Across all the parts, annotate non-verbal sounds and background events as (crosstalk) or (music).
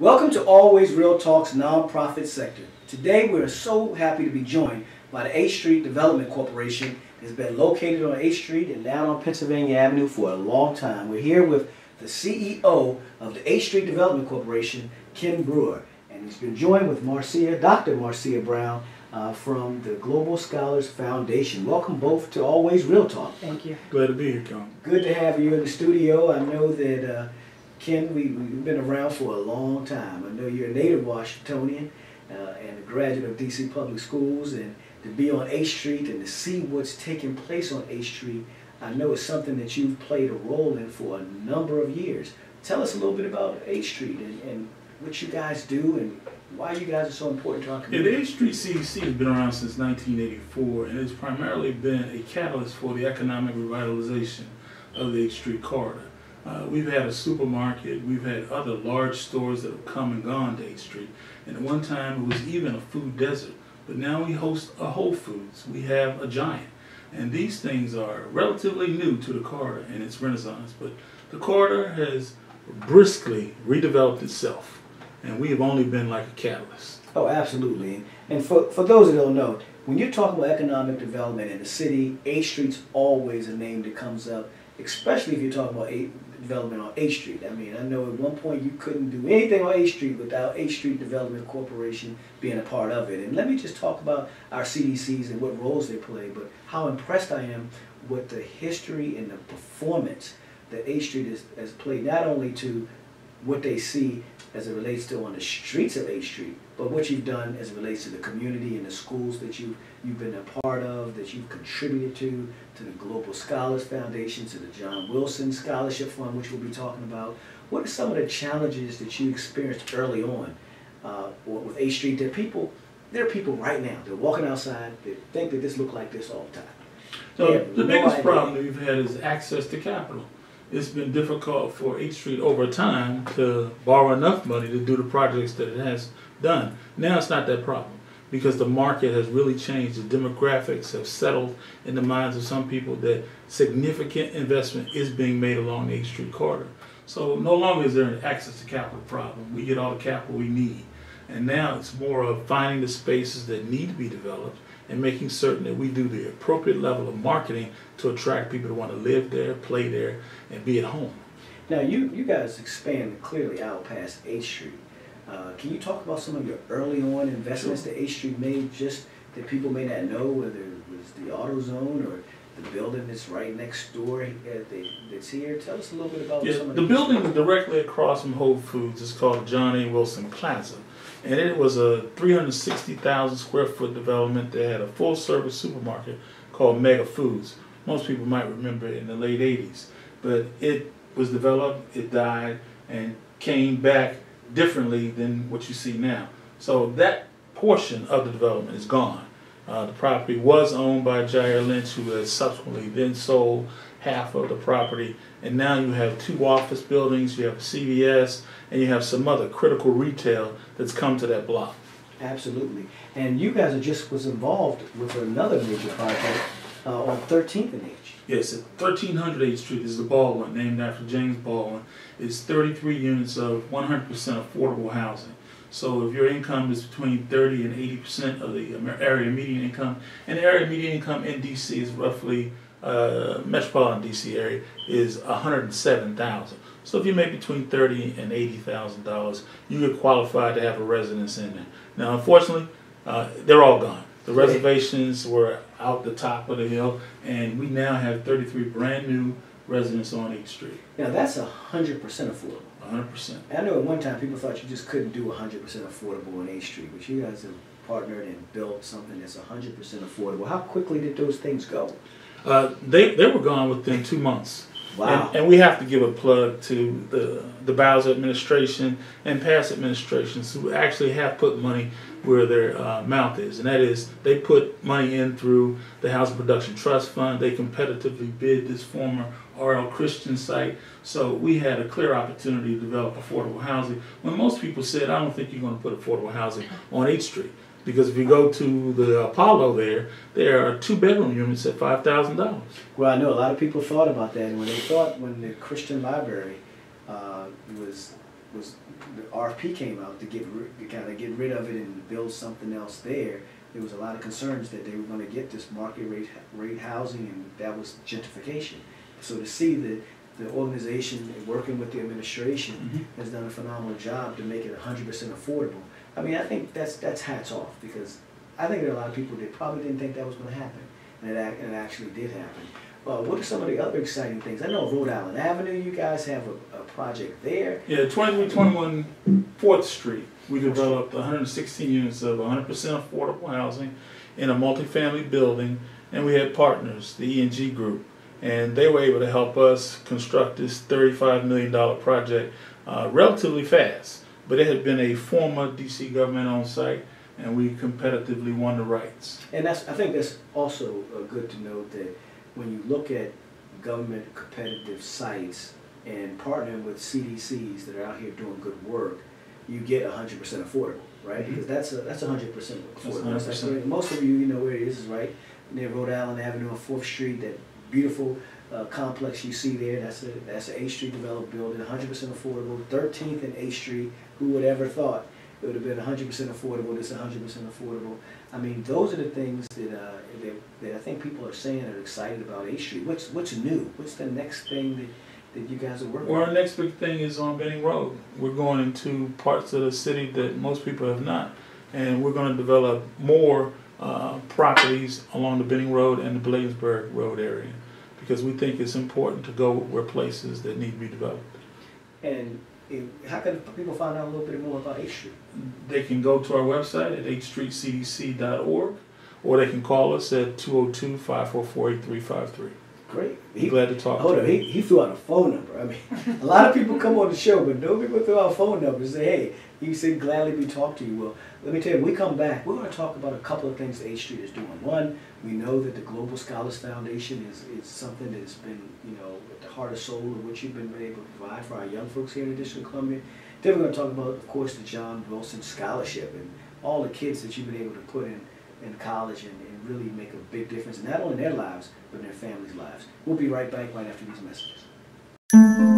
Welcome to Always Real Talk's nonprofit sector. Today we're so happy to be joined by the H Street Development Corporation. It's been located on H Street and down on Pennsylvania Avenue for a long time. We're here with the CEO of the H Street Development Corporation, Ken Brewer. And he's been joined with Marcia, Dr. Marcia Brown uh, from the Global Scholars Foundation. Welcome both to Always Real Talk. Thank you. Glad to be here, Con. Good to have you in the studio. I know that uh, Ken, we, we've been around for a long time. I know you're a native Washingtonian uh, and a graduate of DC Public Schools, and to be on H Street and to see what's taking place on H Street, I know it's something that you've played a role in for a number of years. Tell us a little bit about H Street and, and what you guys do and why you guys are so important to our Yeah, community. the H Street CDC has been around since 1984 and it's primarily been a catalyst for the economic revitalization of the H Street corridor. Uh, we've had a supermarket, we've had other large stores that have come and gone to H Street, and at one time it was even a food desert. But now we host a Whole Foods, we have a Giant, and these things are relatively new to the corridor and its renaissance. But the corridor has briskly redeveloped itself, and we have only been like a catalyst. Oh, absolutely. And for, for those that don't know, when you're talking about economic development in the city, H Street's always a name that comes up, especially if you're talking about 8, development on H Street. I mean, I know at one point you couldn't do anything on H Street without H Street Development Corporation being a part of it. And let me just talk about our CDCs and what roles they play, but how impressed I am with the history and the performance that H Street has, has played, not only to what they see as it relates to on the streets of H Street, but what you've done as it relates to the community and the schools that you've, you've been a part of, that you've contributed to, to the Global Scholars Foundation, to the John Wilson Scholarship Fund, which we'll be talking about. What are some of the challenges that you experienced early on uh, with H Street that people, there are people right now, they're walking outside, they think that this look like this all the time. So the no biggest idea. problem that we've had is access to capital. It's been difficult for H Street over time to borrow enough money to do the projects that it has done. Now it's not that problem because the market has really changed. The demographics have settled in the minds of some people that significant investment is being made along the H Street corridor. So no longer is there an access to capital problem. We get all the capital we need. And now it's more of finding the spaces that need to be developed and making certain that we do the appropriate level of marketing to attract people to want to live there, play there, and be at home. Now, you, you guys expand clearly out past H Street. Uh, can you talk about some of your early on investments that H Street made just that people may not know, whether it was the AutoZone or the building that's right next door at the, that's here? Tell us a little bit about Yeah, some of the building directly across from Whole Foods is called John A. Wilson Plaza. And it was a 360,000 square foot development that had a full service supermarket called Mega Foods. Most people might remember it in the late 80s. But it was developed, it died, and came back differently than what you see now. So that portion of the development is gone. Uh, the property was owned by Jair Lynch, who has subsequently then sold half of the property. And now you have two office buildings, you have a CVS, and you have some other critical retail that's come to that block. Absolutely. And you guys are just was involved with another major project uh, on 13th and H. Yes, at 1300 H Street is the Baldwin, named after James Baldwin. It's 33 units of 100% affordable housing. So if your income is between 30 and 80% of the area median income, and the area median income in DC is roughly, uh, metropolitan DC area is 107,000. So if you make between 30 and 80,000 dollars, you get qualified to have a residence in there. Now, unfortunately, uh, they're all gone. The reservations were out the top of the hill, and we now have 33 brand new residents on H Street. Now, that's 100% affordable. 100%. I know at one time people thought you just couldn't do 100% affordable on H Street, but you guys have partnered and built something that's 100% affordable. How quickly did those things go? Uh, they, they were gone within two months. And, and we have to give a plug to the, the Bowser administration and past administrations who actually have put money where their uh, mouth is. And that is, they put money in through the Housing Production Trust Fund. They competitively bid this former RL Christian site. So we had a clear opportunity to develop affordable housing. When most people said, I don't think you're going to put affordable housing on H Street. Because if you go to the Apollo there, there are two bedroom units at $5,000. Well, I know a lot of people thought about that, and when they thought when the Christian library uh, was was the RFP came out to get to kind of get rid of it and build something else there. There was a lot of concerns that they were going to get this market rate rate housing, and that was gentrification. So to see the the organization working with the administration Mhm. has done a phenomenal job to make it 100% affordable. I mean, I think that's that's hats off because I think there are a lot of people that probably didn't think that was going to happen, and it, and it actually did happen. Uh, what are some of the other exciting things? I know Rhode Island Avenue, you guys have a, a project there. Yeah, 2321 4th Street, we developed 116 units of 100% affordable housing in a multifamily building, and we had partners, the E&G Group, and they were able to help us construct this $35 million project uh, relatively fast. But it had been a former DC government on site, and we competitively won the rights. And that's, I think that's also uh, good to note that when you look at government competitive sites and partnering with CDCs that are out here doing good work, you get hundred percent affordable, right? Mhm. Because that's a, that's hundred percent affordable. That's 100%. like- Most of you, you know where it is, right near Rhode Island Avenue on Fourth Street, that beautiful uh, complex you see there, that's a, that's a H Street developed building, hundred percent affordable. Thirteenth and H Street, who would ever thought it would have been hundred percent affordable, this hundred percent affordable. I mean, those are the things that, uh, that, that I think people are saying are excited about H Street. What's, what's new? What's the next thing that, that you guys are working on? Well, our next big thing is on Benning Road. We're going into parts of the city that most people have not, and we're going to develop more uh, properties along the Benning Road and the Bladensburg Road area because we think it's important to go where places that need to be developed. And how can people find out a little bit more about H Street? They can go to our website at hstreetcdc.org, or they can call us at 202-544-8353. Great. Be glad to talk Hold to on, you. he, he threw out a phone number. I mean, (laughs) a lot of people come on the show, but no people throw out phone numbers and say, hey, he said gladly be talk to you. Well, let me tell you, when we come back, we're going to talk about a couple of things H Street is doing. One, we know that the Global Scholars Foundation is, is something that has been, you know, heart and soul of what you've been able to provide for our young folks here in the District of Columbia. Then we're going to talk about, of course, the John Wilson Scholarship and all the kids that you've been able to put in, in college and, and really make a big difference, not only in their lives, but in their families' lives. We'll be right back right after these messages.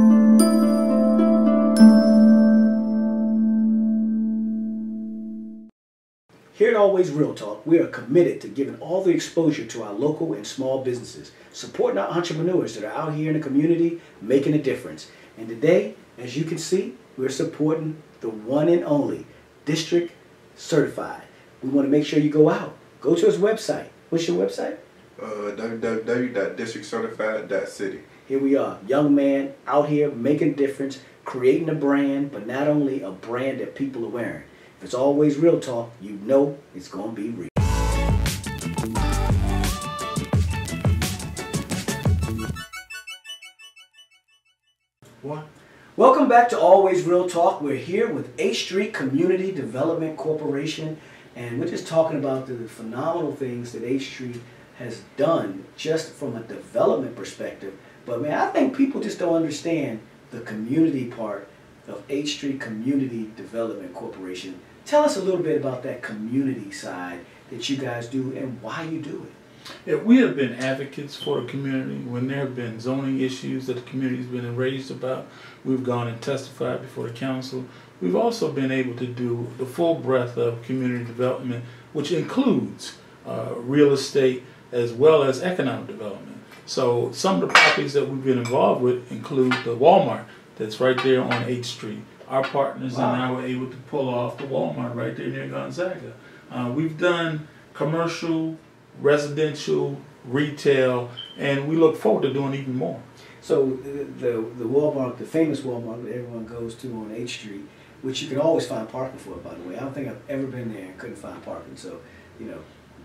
Here at Always Real Talk, we are committed to giving all the exposure to our local and small businesses, supporting our entrepreneurs that are out here in the community making a difference. And today, as you can see, we're supporting the one and only District Certified. We want to make sure you go out. Go to his website. What's your website? Uh, www.districtcertified.city. Here we are, young man out here making a difference, creating a brand, but not only a brand that people are wearing. If it's always real talk, you know it's going to be real. What? Welcome back to Always Real Talk. We're here with H Street Community Development Corporation, and we're just talking about the phenomenal things that H Street has done just from a development perspective. But man, I think people just don't understand the community part of H Street Community Development Corporation. Tell us a little bit about that community side that you guys do and why you do it. Yeah, we have been advocates for the community. When there have been zoning issues that the community's been enraged about, we've gone and testified before the council. We've also been able to do the full breadth of community development, which includes uh, real estate as well as economic development. So some of the properties that we've been involved with include the Walmart that's right there on H Street. Our partners and I were able to pull off the Walmart right there near Gonzaga. Uh, we've done commercial, residential, retail, and we look forward to doing even more. So the, the the Walmart, the famous Walmart that everyone goes to on H Street, which you can always find parking for, by the way. I don't think I've ever been there and couldn't find parking. So, you know,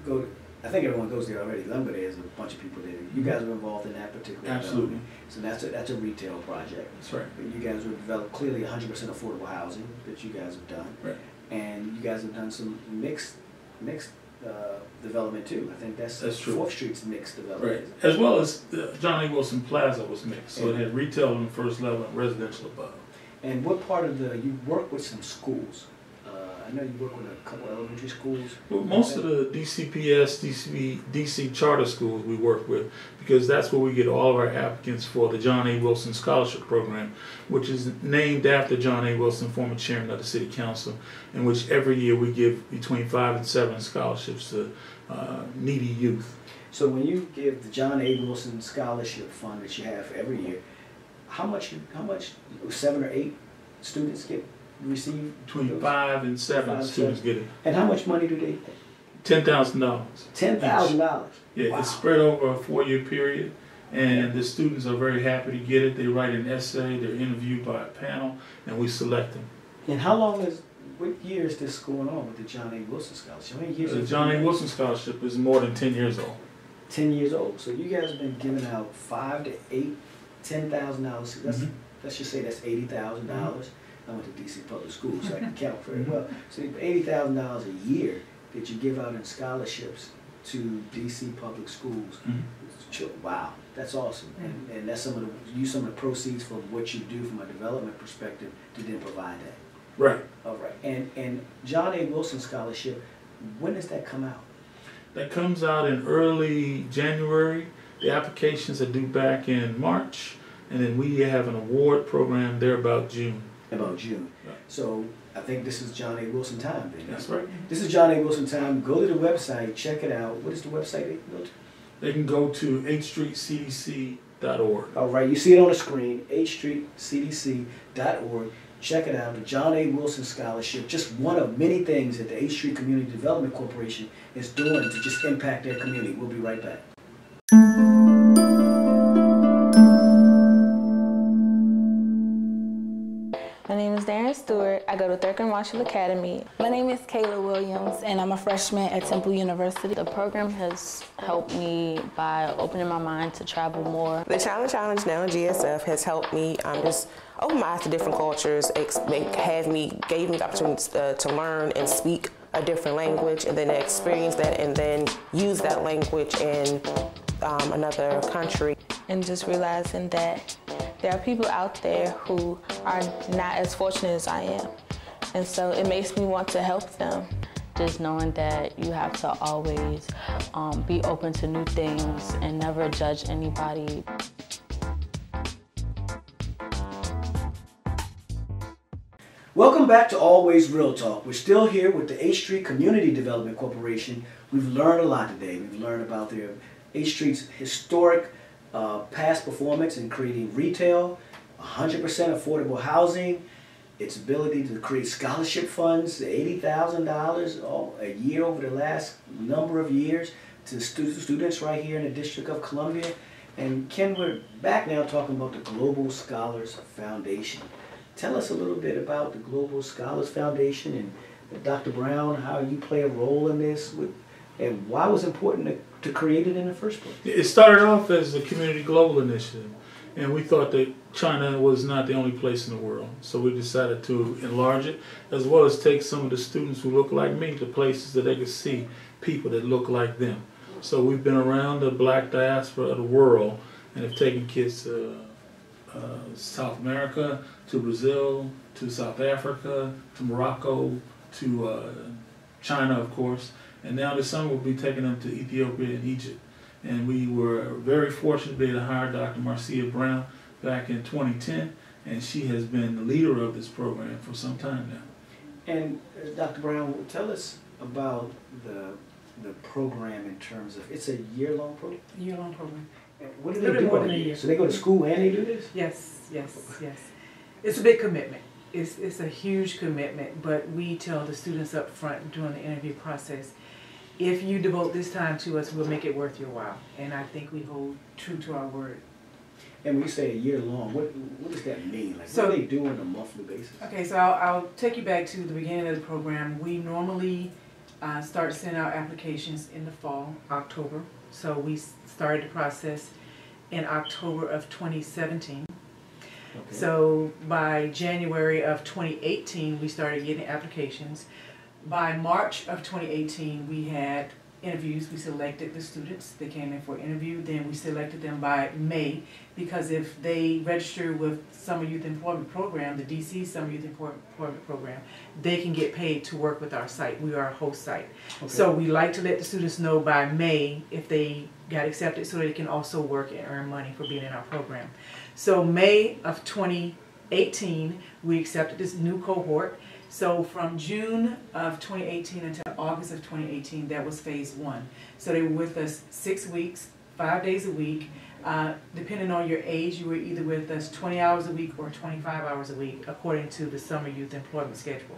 go. To, I think everyone goes there already. Lumber there's a bunch of people there. You guys are involved in that particular. Absolutely. development. So that's a that's a retail project. That's right. You guys have developed clearly 100% affordable housing that you guys have done, Right. and you guys have done some mixed mixed uh, development too. I think that's That's true. Fourth Street's mixed development. Right. As well as uh, John A. Wilson Plaza was mixed, so it had retail on the first level and residential above. And what part of the, you work with some schools. I know you work with a couple elementary schools. Well, most of the DCPS, DCB, DC charter schools we work with, because that's where we get all of our applicants for the John A. Wilson Scholarship Program, which is named after John A. Wilson, former chairman of the City Council, in which every year we give between five and seven scholarships to uh, needy youth. So when you give the John A. Wilson Scholarship Fund that you have every year, how much, how much, seven or eight students get, receive? Between those? five and seven Five and students get it. And how much money do they, Ten thousand dollars. ten thousand dollars? Yeah, Wow. it's spread over a four-year period, and the students are very happy to get it. They write an essay, they're interviewed by a panel, and we select them. And how long is, what year is this going on with the John A. Wilson Scholarship? How many years? The has it John A. been? Wilson Scholarship is more than ten years old. Ten years old, so you guys have been giving out five to eight, ten thousand dollars, that's, Mhm. let's just say that's eighty thousand dollars. I went to DC Public Schools, so I can count very Mhm. well. So eighty thousand dollars a year that you give out in scholarships to DC Public Schools. Sure, Wow, that's awesome, and, and that's some of the, use some of the proceeds from what you do from a development perspective to then provide that. Right. All right, and, and John A. Wilson Scholarship, when does that come out? That comes out in early January. The applications are due back in March, and then we have an award program there about June. About June. Yeah. So I think this is John A. Wilson time then. That's right. This is John A. Wilson time. Go to the website, check it out. What is the website they can go to? They can go to hstreetcdc.org. All right, you see it on the screen, hstreetcdc.org. Check it out, the John A. Wilson Scholarship, just one of many things that the H Street Community Development Corporation is doing to just impact their community. We'll be right back. My name is Darren Stewart. I go to Thurgood Marshall Academy. My name is Kayla Williams, and I'm a freshman at Temple University. The program has helped me by opening my mind to travel more. The Challenge Challenge now in GSF has helped me um, just open my eyes to different cultures, ex- make, have me, gave me the opportunity uh, to learn and speak a different language, and then experience that, and then use that language in um, another country. and just realizing that there are people out there who are not as fortunate as I am. And so it makes me want to help them. Just knowing that you have to always um, be open to new things and never judge anybody. Welcome back to Always Real Talk. We're still here with the H Street Community Development Corporation. We've learned a lot today. We've learned about their H Street's historic uh, past performance in creating retail, 100% affordable housing, its ability to create scholarship funds, $80,000 a year over the last number of years to stu- students right here in the District of Columbia. And Ken, we're back now talking about the Global Scholars Foundation. Tell us a little bit about the Global Scholars Foundation and Dr. Brown, how you play a role in this, with, and why was important to, to create it in the first place. It started off as a community global initiative, and we thought that China was not the only place in the world. So we decided to enlarge it, as well as take some of the students who look like me to places that they could see people that look like them. So we've been around the black diaspora of the world and have taken kids to uh, South America, to Brazil, to South Africa, to Morocco, to uh, China, of course. And now this summer we'll be taking them to Ethiopia and Egypt. And we were very fortunate to be able to hire Dr. Marcia Brown back in 2010, and she has been the leader of this program for some time now. And uh, Dr. Brown, tell us about the the program in terms of it's a year long program. Year-long program. And What do Little they bit do? more than a year? year. So they go to school and they do this. Yes, yes, yes. It's a big commitment. It's, it's a huge commitment, but we tell the students up front during the interview process, if you devote this time to us, we'll make it worth your while. And I think we hold true to our word. And when you say a year long, what what does that mean? Like So- what do they do on a monthly basis? Okay, so I'll, I'll take you back to the beginning of the program. We normally uh, start sending out applications in the fall, October. So we started the process in October of 2017. Okay. So by January of 2018, we started getting applications. By March of 2018, we had interviews. We selected the students. They came in for interview. Then we selected them by May because if they register with Summer Youth Employment Program, the DC Summer Youth Employment Program, they can get paid to work with our site. We are a host site. Okay. So we like to let the students know by May if they got accepted so they can also work and earn money for being in our program. So May of 2018, we accepted this new cohort. So from June of 2018 until August of 2018, that was phase one. So they were with us six weeks, five days a week. Uh, depending on your age, you were either with us 20 hours a week or 25 hours a week, according to the summer youth employment schedule.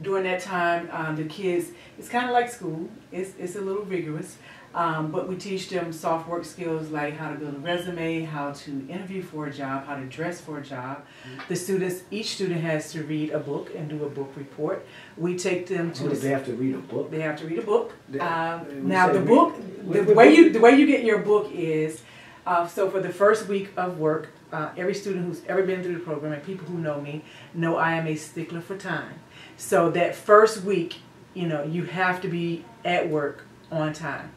During that time, um, the kids, it's kind of like school. It's, it's a little rigorous. Um, but we teach them soft work skills like how to build a resume, how to interview for a job, how to dress for a job. The students, each student has to read a book and do a book report. We take them to. Oh, they have to read a book. They have to read a book. Um, now the book, the, the way you the way you get your book is, uh, so for the first week of work, uh, every student who's ever been through the program and people who know me know I am a stickler for time. So that first week, you know, you have to be at work on time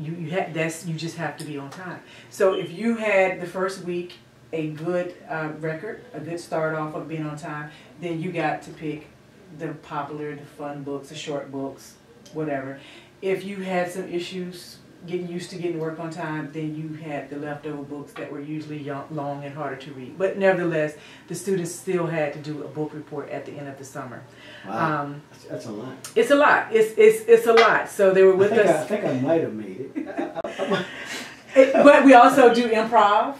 you you have that's you just have to be on time. So if you had the first week a good uh, record, a good start off of being on time, then you got to pick the popular, the fun books, the short books, whatever. If you had some issues getting used to getting work on time, then you had the leftover books that were usually long and harder to read. But nevertheless, the students still had to do a book report at the end of the summer. Wow, um, that's, a lot. It's a lot. It's it's it's a lot. So they were with I us. I, I think I might have made it. It (laughs) but we also do improv.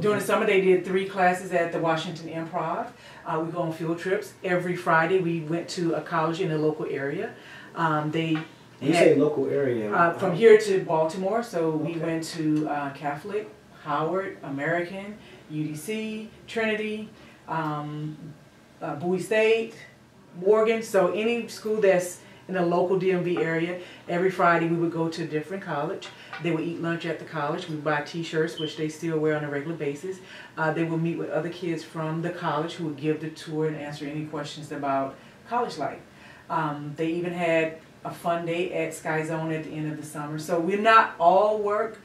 During the summer, they did three classes at the Washington Improv. Uh, we go on field trips every Friday. We went to a college in the local area. Um, they you say local area. Uh, from here to Baltimore, so we went to uh, Catholic, Howard, American, UDC, Trinity, um, uh, Bowie State, Morgan. So any school that's in the local DMV area, every Friday we would go to a different college. They would eat lunch at the college. We would buy t-shirts, which they still wear on a regular basis. Uh, they would meet with other kids from the college who would give the tour and answer any questions about college life. Um, they even had a fun day at Sky Zone at the end of the summer. So we're not all work,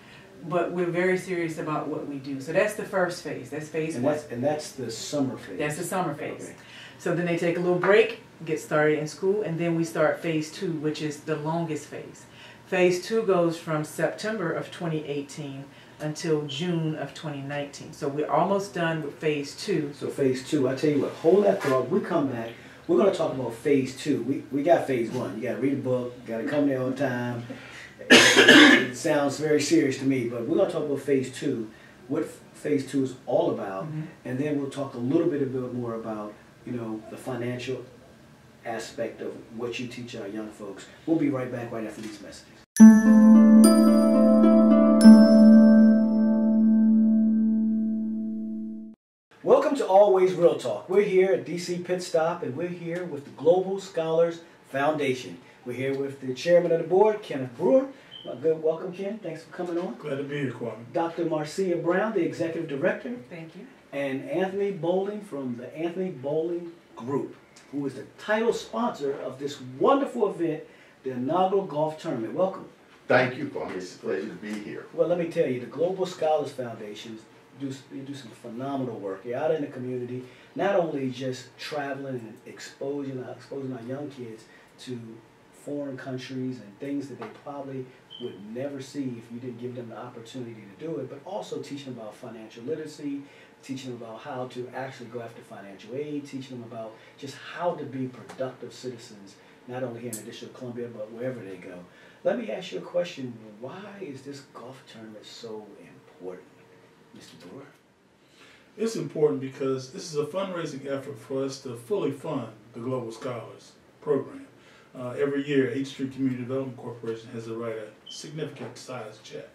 but we're very serious about what we do. So that's the first phase. That's phase and one. That's, and that's the summer phase. That's the summer phase. Okay. So then they take a little break, get started in school, and then we start phase two, which is the longest phase. Phase two goes from September of 2018 until June of 2019. So we're almost done with phase two. So phase two, I tell you what, hold that thought. We come back. We're going to talk about phase two. We, we got phase one. You got to read a book, you got to come there on time. it (coughs) sounds very serious to me, but we're going to talk about phase two, what phase two is all about, mm -hmm. and then we'll talk a little bit, a bit more about, you know, the financial aspect of what you teach our young folks. We'll be right back right after these messages. Welcome to Always Real Talk. We're here at DC Pit Stop and we're here with the Global Scholars Foundation. We're here with the chairman of the board, Kenneth Brewer. Well, good, welcome Ken. Thanks for coming on. Glad to be here, Kwame. Dr. Marcia Brown, the executive director. Thank you. And Anthony Bolling from the Anthony Bolling Group, who is the title sponsor of this wonderful event, the inaugural golf tournament. Welcome. Thank you, Kwame. It's a pleasure to be here. Well, let me tell you, the Global Scholars Foundation do, you do some phenomenal work. You're out in the community, not only just traveling and exposing, uh, exposing our young kids to foreign countries and things that they probably would never see if you didn't give them the opportunity to do it, but also teaching them about financial literacy, teaching them about how to actually go after financial aid, teaching them about just how to be productive citizens, not only here in the District of Columbia, but wherever they go. Let me ask you a question. Why is this golf tournament so important? Mr. Brewer? It's important because this is a fundraising effort for us to fully fund the Global Scholars Program. Uh, every year, H Street Community Development Corporation has to write a significant size check.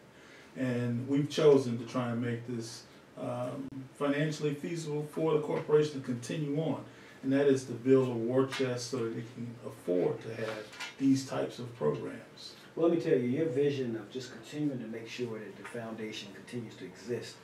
And we've chosen to try and make this um, financially feasible for the corporation to continue on. And that is to build a war chest so that they can afford to have these types of programs. Well, let me tell you, your vision of just continuing to make sure that the foundation continues to exist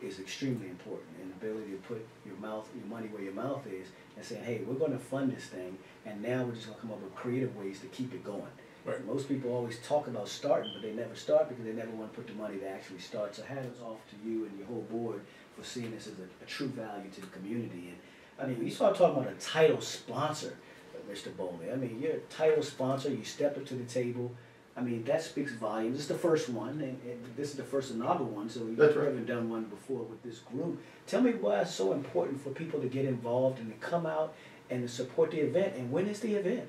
is extremely important. And the ability to put your mouth, your money where your mouth is, and saying, hey, we're going to fund this thing, and now we're just going to come up with creative ways to keep it going. Right. Most people always talk about starting, but they never start because they never want to put the money to actually start. So hats off to you and your whole board for seeing this as a, a true value to the community. And I mean, you start talking about a title sponsor, uh, Mr. Bolling, I mean, you're a title sponsor, you stepped up to the table. I mean, that speaks volumes. This is the first one, and, and this is the first inaugural one, so you right. haven't done one before with this group. Tell me why it's so important for people to get involved and to come out and to support the event, and when is the event?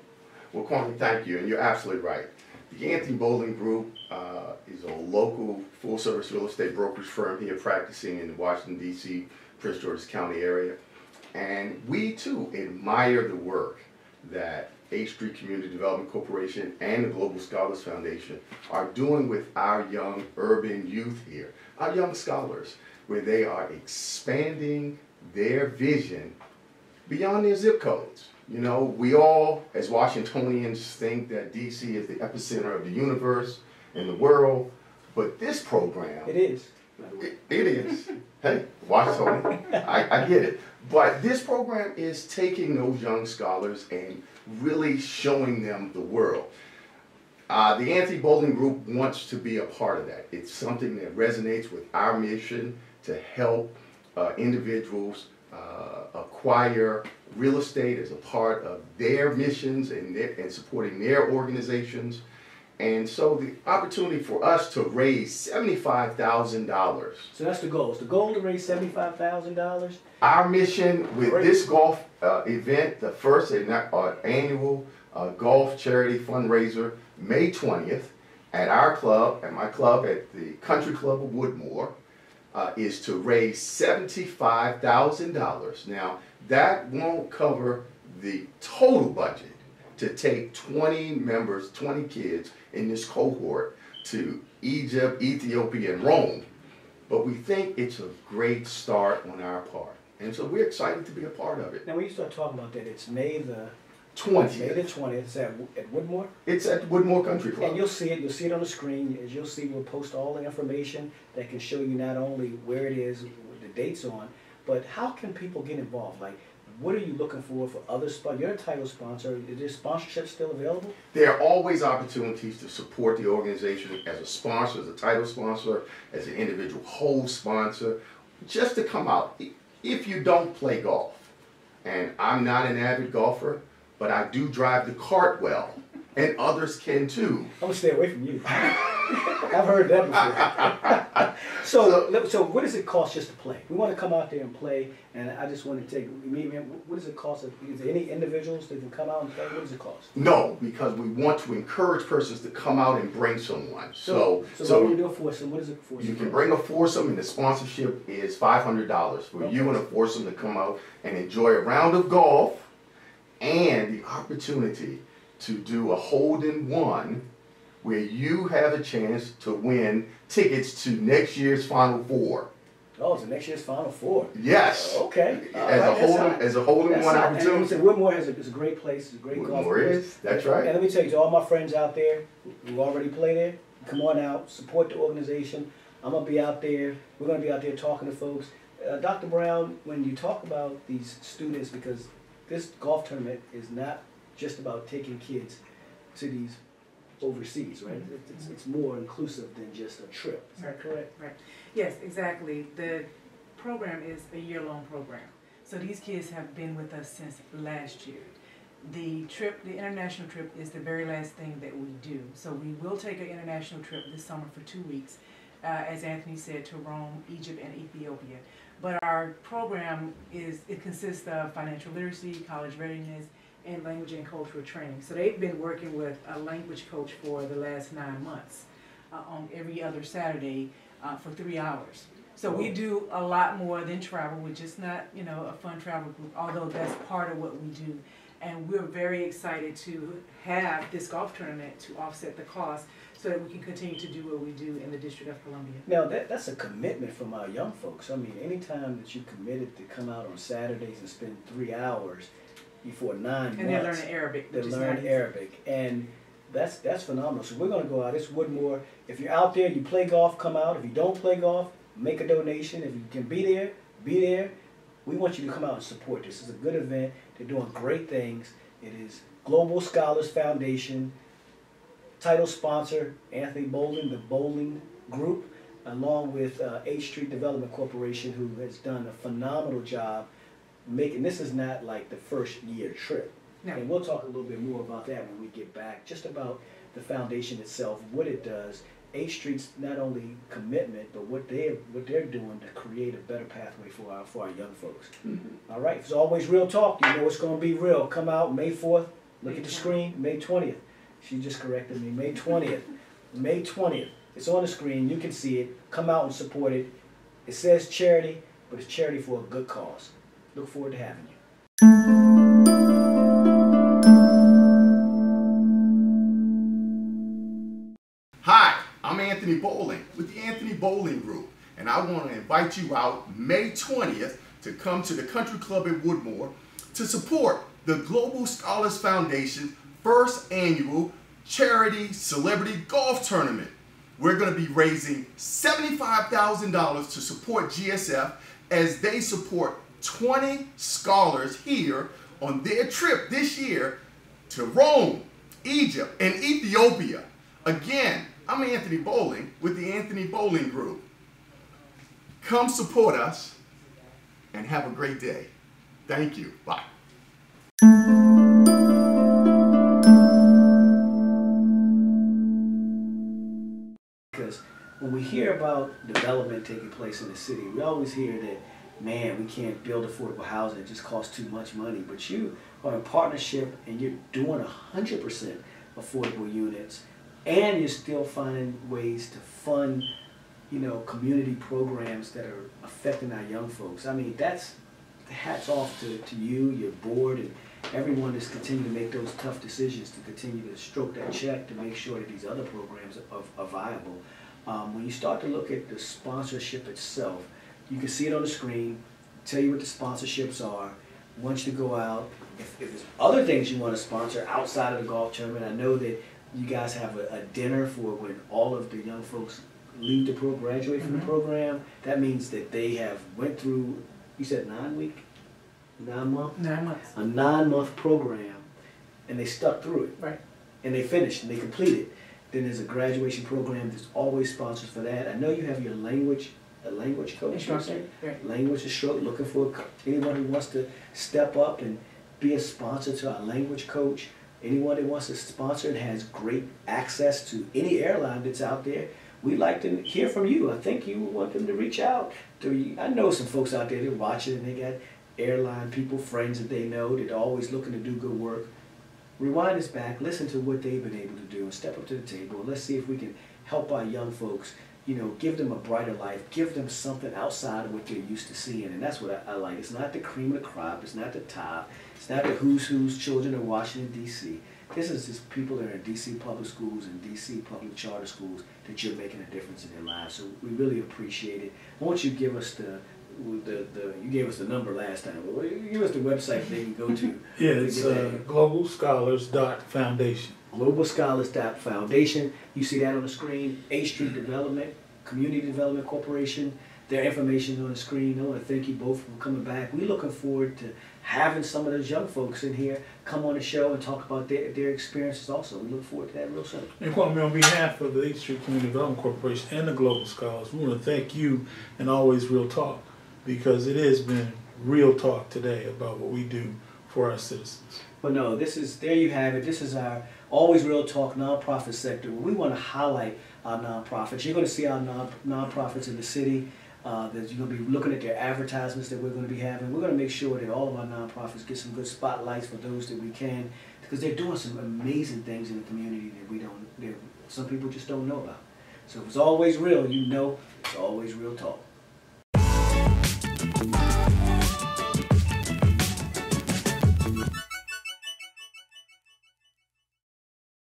Well, Kwame, thank you, and you're absolutely right. The Anthony Bolling Group uh, is a local full-service real estate brokerage firm here practicing in the Washington D.C., Prince George's County area. And we too admire the work that H Street Community Development Corporation and the Global Scholars Foundation are doing with our young urban youth here, our young scholars, where they are expanding their vision beyond their zip codes. You know, we all, as Washingtonians, think that DC is the epicenter of the universe and the world, but this program, It is. by the way. it, it is. hey, Washingtonian, I, I get it. But this program is taking those young scholars and really showing them the world. Uh, the Anti Bolling Group wants to be a part of that. It's something that resonates with our mission to help uh, individuals uh, acquire real estate as a part of their missions and, their, and supporting their organizations. And so the opportunity for us to raise $75,000. So that's the goal. Is the goal to raise seventy-five thousand dollars? Our mission with Great. this golf uh, event, the first and, uh, annual uh, golf charity fundraiser, May 20th, at our club, at my club at the Country Club of Woodmore, uh, is to raise $75,000. Now, that won't cover the total budget to take 20 members, 20 kids in this cohort to Egypt, Ethiopia, and Rome. But we think it's a great start on our part. And so we're excited to be a part of it. Now, when you start talking about that, it's May the, May the twentieth, it's at, at Woodmore? It's at Woodmore Country Club. And you'll see it, you'll see it on the screen, as you'll see, we'll post all the information that can show you not only where it is, the dates on, but how can people get involved? Like, what are you looking for for other spon, you're a title sponsor, is there sponsorship still available? There are always opportunities to support the organization as a sponsor, as a title sponsor, as an individual whole sponsor, just to come out. If you don't play golf, and I'm not an avid golfer, but I do drive the cart well, and others can too. I'm gonna stay away from you. I've heard that before. (laughs) so, let- so what does it cost just to play? We want to come out there and play, and I just want to take. Me, man, what does it cost? Is there any individuals that can come out and play? What does it cost? No, because we want to encourage persons to come out and bring someone. So, so, so, what do we do a foursome? What is it for? You can bring a foursome, and the sponsorship is five hundred dollars for you and a foursome to come out and enjoy a round of golf, and the opportunity to do a hold in one, where you have a chance to win tickets to next year's Final Four. Oh, it's the next year's Final Four. Yes, Okay. All as right, a that's hold hot. as a hold in That's one hot. And opportunity. said, Woodmore has a, is a great place. It's a great golf Woodmore course. is, that's right. And let me tell you, to all my friends out there who already play there, come on out, support the organization. I'm gonna be out there. We're gonna be out there talking to folks. Uh, Dr. Brown, when you talk about these students, because this golf tournament is not just about taking kids to these overseas, right? It's, it's, it's more inclusive than just a trip. Is that correct? Right. Yes, exactly. The program is a year-long program. So these kids have been with us since last year. The trip, the international trip is the very last thing that we do. So we will take an international trip this summer for two weeks, uh, as Anthony said, to Rome, Egypt, and Ethiopia. But our program is, it consists of financial literacy, college readiness, and language and cultural training. So they've been working with a language coach for the last nine months uh, on every other Saturday uh, for three hours. So we do a lot more than travel. We're just not, you know, a fun travel group, although that's part of what we do. And we're very excited to have this golf tournament to offset the cost so that we can continue to do what we do in the District of Columbia. Now that that's a commitment from our young folks. I mean, anytime that you committed to come out on Saturdays and spend three hours before nine And months, learning Arabic, they learn. Arabic, and that's that's phenomenal. So we're gonna go out. It's Woodmore. If you're out there, you play golf, come out. If you don't play golf, make a donation. If you can be there, be there. We want you to come out and support this. It's a good event. They're doing great things. It is Global Scholars Foundation. Title sponsor, Anthony Bolling, the Bolling Group, along with uh, H Street Development Corporation, who has done a phenomenal job making, this is not like the first year trip. No. And we'll talk a little bit more about that when we get back, just about the foundation itself, what it does, H Street's not only commitment, but what they what they're doing to create a better pathway for our for our young folks. All right, it's always real talk. You know it's going to be real. Come out May fourth. Look at the screen. May twentieth. She just corrected me. May twentieth. May twentieth. It's on the screen. You can see it. Come out and support it. It says charity, but it's charity for a good cause. Look forward to having you. Hi, I'm Anthony Bolling with the Anthony Bolling Group, and I want to invite you out May 20th to come to the Country Club in Woodmore to support the Global Scholars Foundation first annual charity celebrity golf tournament. We're going to be raising $75,000 to support GSF as they support 20 scholars here on their trip this year to Rome, Egypt, and Ethiopia. Again, I'm Anthony Bolling with the Anthony Bolling Group. Come support us and have a great day. Thank you. Bye. When we hear about development taking place in the city, we always hear that, man, we can't build affordable housing, it just costs too much money. But you are in partnership and you're doing 100% affordable units, and you're still finding ways to fund, you know, community programs that are affecting our young folks. I mean, that's hats off to, to you, your board, and everyone that's continuing to make those tough decisions to continue to stroke that check to make sure that these other programs are, are viable. Um, when you start to look at the sponsorship itself, you can see it on the screen, tell you what the sponsorships are, want you to go out. If, if there's other things you want to sponsor outside of the golf tournament, I know that you guys have a, a dinner for when all of the young folks leave the program, graduate from the program. That means that they have went through, you said nine week, nine month, Nine months. a nine month program, and they stuck through it Right. and they finished and they completed. Then there's a graduation program. There's always sponsors for that. I know you have your language, a language coach. Instructor. Right. Language instructor, looking for anyone who wants to step up and be a sponsor to our language coach. Anyone that wants to sponsor and has great access to any airline that's out there, we'd like to hear from you. I think you want them to reach out to you. I know some folks out there that are watching and they got airline people, friends that they know that are always looking to do good work. Rewind this back, listen to what they've been able to do, and step up to the table. And let's see if we can help our young folks, you know, give them a brighter life, give them something outside of what they're used to seeing. And that's what I, I like. It's not the cream of the crop, it's not the top, it's not the who's who's children in Washington, D.C. This is just people that are in D.C. public schools and D.C. public charter schools that you're making a difference in their lives. So we really appreciate it. Won't you give us the the, the you gave us the number last time. Well, Give us the website they can go to. (laughs) Yeah, it's uh, globalscholars.foundation. Global Scholars Foundation. You see that on the screen. H Street Development, Community Development Corporation. Their information on the screen. I want to thank you both for coming back. We're looking forward to having some of those young folks in here come on the show and talk about their, their experiences also. We look forward to that real soon. And Kwame, on behalf of the H Street Community Development Corporation and the Global Scholars, we want to thank you and Always Real Talk because it has been real talk today about what we do for our citizens. But no, this is there you have it. This is our always real talk nonprofit sector. We want to highlight our nonprofits. You're going to see our non nonprofits in the city. Uh, that you're going to be looking at their advertisements that we're going to be having. We're going to make sure that all of our nonprofits get some good spotlights for those that we can, because they're doing some amazing things in the community that we don't, that some people just don't know about. So if it's always real, you know it's always real talk thank you